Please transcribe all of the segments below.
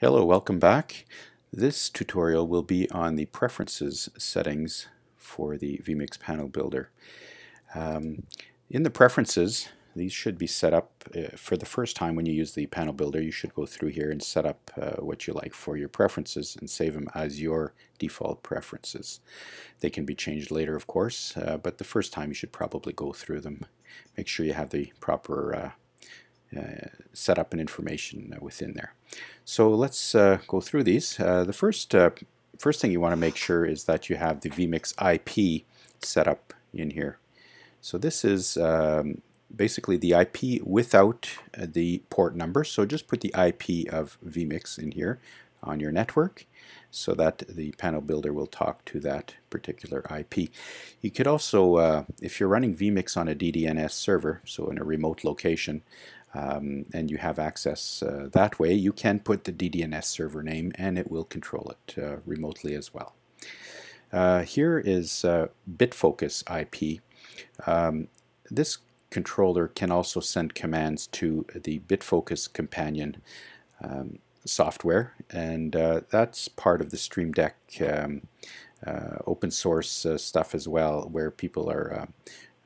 Hello, welcome back. This tutorial will be on the preferences settings for the vMix panel builder. Um, in the preferences, these should be set up uh, for the first time when you use the panel builder. You should go through here and set up uh, what you like for your preferences and save them as your default preferences. They can be changed later, of course, uh, but the first time you should probably go through them. Make sure you have the proper uh, uh, setup and information within there. So let's uh, go through these. Uh, the first first thing you want to make sure is that you have the vMix IP set up in here. So this is um, basically the IP without the port number. So just put the IP of vMix in here on your network so that the panel builder will talk to that particular IP. You could also, uh, if you're running vMix on a DDNS server, so in a remote location, um, and you have access uh, that way, you can put the DDNS server name and it will control it uh, remotely as well. Uh, here is uh, BitFocus IP. Um, this controller can also send commands to the BitFocus companion um, software and uh, that's part of the Stream Deck um, uh, open source stuff as well where people are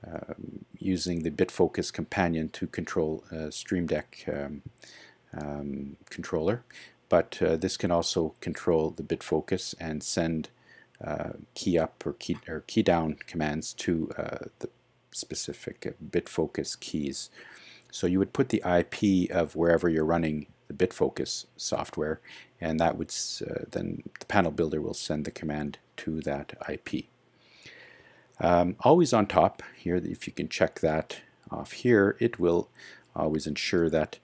um, using the BitFocus companion to control uh, Stream Deck um, um, controller. But uh, this can also control the BitFocus and send uh, key up or key, or key down commands to uh, the specific BitFocus keys. So you would put the IP of wherever you're running the BitFocus software and that would uh, then the panel builder will send the command to that IP. Um, always on top here, if you can check that off here, it will always ensure that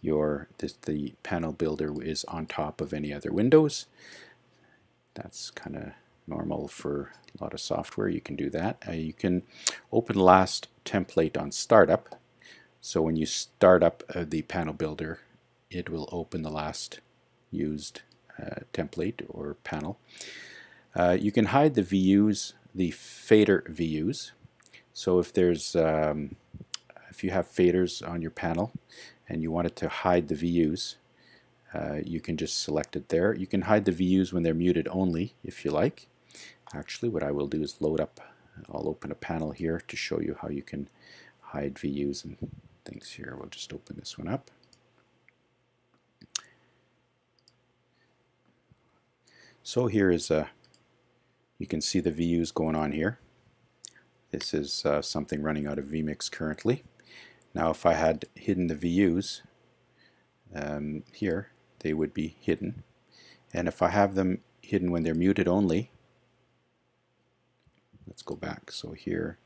your this, the panel builder is on top of any other windows. That's kind of normal for a lot of software. You can do that. Uh, you can open last template on startup. So when you start up uh, the panel builder, it will open the last used uh, template or panel. Uh, you can hide the VUs the fader VUs. So if there's um, if you have faders on your panel and you wanted to hide the VUs, uh, you can just select it there. You can hide the VUs when they're muted only if you like. Actually, what I will do is load up, I'll open a panel here to show you how you can hide VUs and things here. We'll just open this one up. So here is a you can see the VUs going on here. This is uh, something running out of vMix currently. Now if I had hidden the VUs um, here, they would be hidden. And if I have them hidden when they're muted only, let's go back. So here,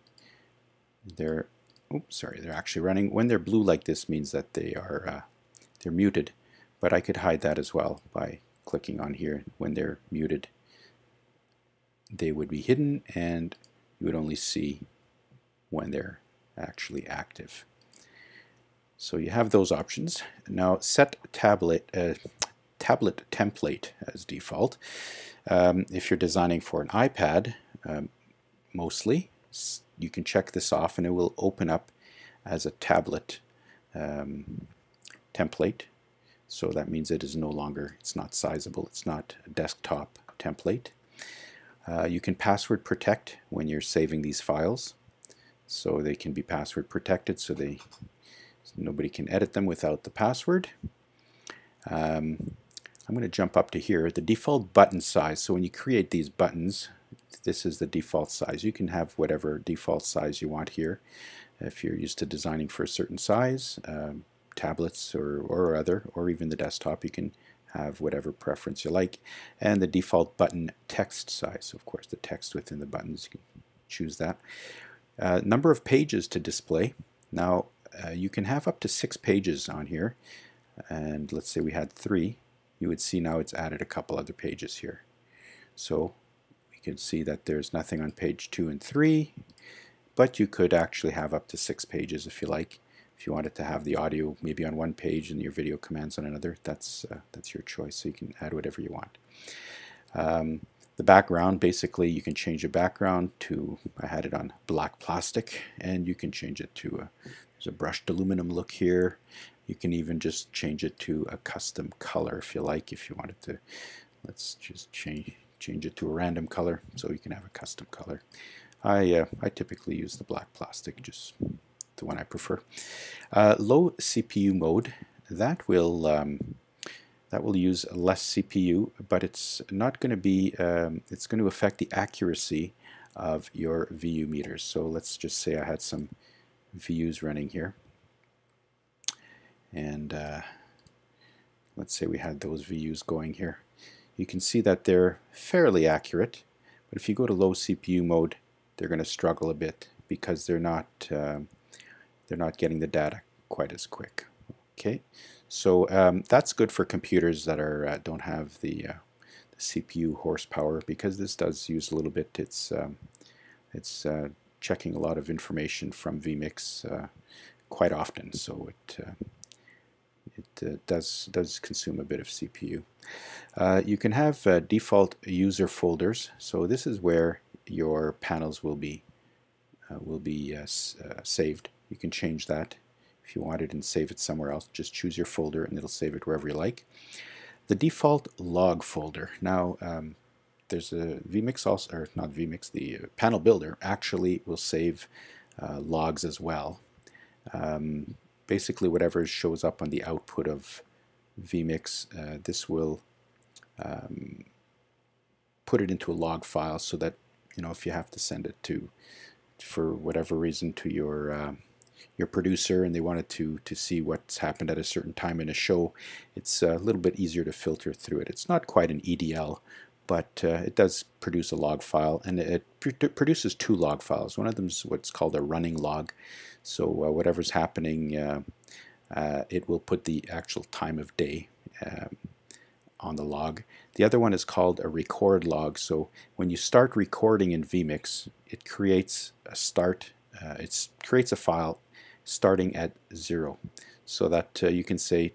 they're, oops, sorry, they're actually running. When they're blue like this means that they are, uh, they're muted. But I could hide that as well by clicking on here when they're muted they would be hidden and you would only see when they're actually active. So you have those options. Now set tablet, uh, tablet template as default. Um, if you're designing for an iPad, um, mostly, you can check this off and it will open up as a tablet um, template. So that means it is no longer, it's not sizable, it's not a desktop template. Uh, you can password protect when you're saving these files so they can be password protected so they so nobody can edit them without the password. Um, I'm going to jump up to here. The default button size, so when you create these buttons, this is the default size. You can have whatever default size you want here. If you're used to designing for a certain size, um, tablets or, or other, or even the desktop, you can have whatever preference you like. And the default button text size, of course, the text within the buttons, you can choose that. Uh, number of pages to display. Now, uh, you can have up to six pages on here. And let's say we had three. You would see now it's added a couple other pages here. So we can see that there's nothing on page two and three, but you could actually have up to six pages if you like. If you wanted to have the audio maybe on one page and your video commands on another, that's, uh, that's your choice. So you can add whatever you want. Um, the background, basically you can change the background to, I had it on black plastic, and you can change it to a, there's a brushed aluminum look here. You can even just change it to a custom color if you like, if you wanted to. Let's just change change it to a random color so you can have a custom color. I, uh, I typically use the black plastic, just the one I prefer. Uh, low CPU mode, that will um, that will use less CPU, but it's not going to be, um, it's going to affect the accuracy of your VU meters. So let's just say I had some VUs running here. And uh, let's say we had those VUs going here. You can see that they're fairly accurate, but if you go to low CPU mode, they're going to struggle a bit because they're not um, they're not getting the data quite as quick. Okay, so um, that's good for computers that are uh, don't have the, uh, the, CPU horsepower because this does use a little bit. It's um, it's uh, checking a lot of information from vMix uh, quite often, so it uh, it uh, does does consume a bit of CPU. you can have default user folders. So this is where your panels will be will be saved. You can change that if you want it and save it somewhere else, just choose your folder and it'll save it wherever you like. The default log folder. Now, um, there's a vMix also, or not vMix, the uh, panel builder actually will save uh, logs as well. Um, basically, whatever shows up on the output of vMix, uh, this will um, put it into a log file so that you know if you have to send it to, for whatever reason, to your um, your producer and they wanted to to see what's happened at a certain time in a show, it's a little bit easier to filter through it. It's not quite an EDL, but uh, it does produce a log file, and it pr produces two log files. One of them is what's called a running log. So uh, whatever's happening, uh, uh it will put the actual time of day um, on the log. The other one is called a record log. So when you start recording in vMix, it creates a start. Uh, it creates a file starting at zero so that uh, you can say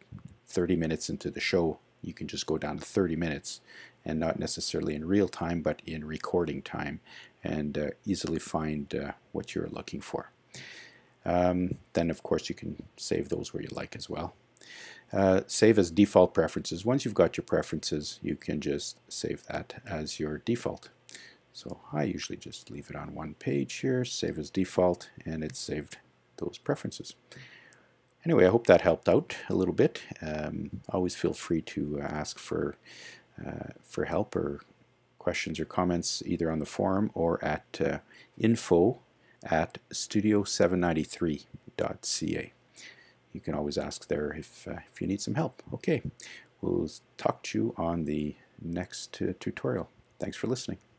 30 minutes into the show you can just go down to 30 minutes and not necessarily in real time but in recording time and uh, easily find uh, what you're looking for. Um, then of course you can save those where you like as well. Uh, save as default preferences. Once you've got your preferences you can just save that as your default. So I usually just leave it on one page here, save as default, and it's saved those preferences. Anyway, I hope that helped out a little bit. Um, always feel free to ask for, uh, for help or questions or comments either on the forum or at uh, info at studio793.ca. You can always ask there if, uh, if you need some help. Okay, we'll talk to you on the next uh, tutorial. Thanks for listening.